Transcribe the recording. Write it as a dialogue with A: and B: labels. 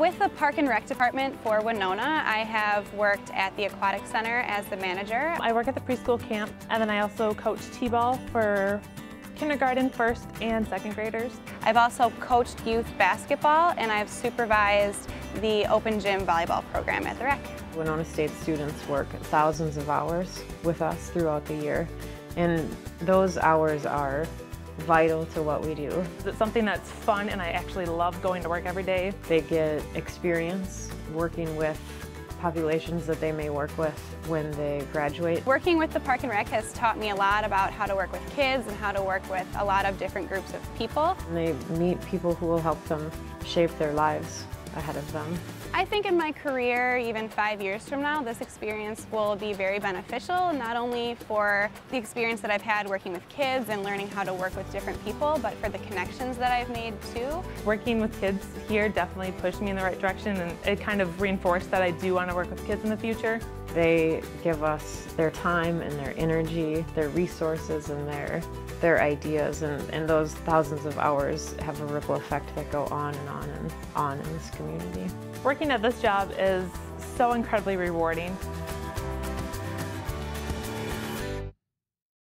A: With the Park and Rec Department for Winona, I have worked at the Aquatic Center as the manager.
B: I work at the preschool camp and then I also coach T-ball for kindergarten, first and second graders.
A: I've also coached youth basketball and I've supervised the open gym volleyball program at the rec.
C: Winona State students work thousands of hours with us throughout the year and those hours are vital to what we do.
B: It's something that's fun and I actually love going to work every day.
C: They get experience working with populations that they may work with when they graduate.
A: Working with the Park and Rec has taught me a lot about how to work with kids and how to work with a lot of different groups of people.
C: And they meet people who will help them shape their lives ahead of them.
A: I think in my career, even five years from now, this experience will be very beneficial, not only for the experience that I've had working with kids and learning how to work with different people, but for the connections that I've made too.
B: Working with kids here definitely pushed me in the right direction and it kind of reinforced that I do want to work with kids in the future.
C: They give us their time and their energy, their resources and their their ideas and, and those thousands of hours have a ripple effect that go on and on and on in this community.
B: Working at this job is so incredibly rewarding.